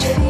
first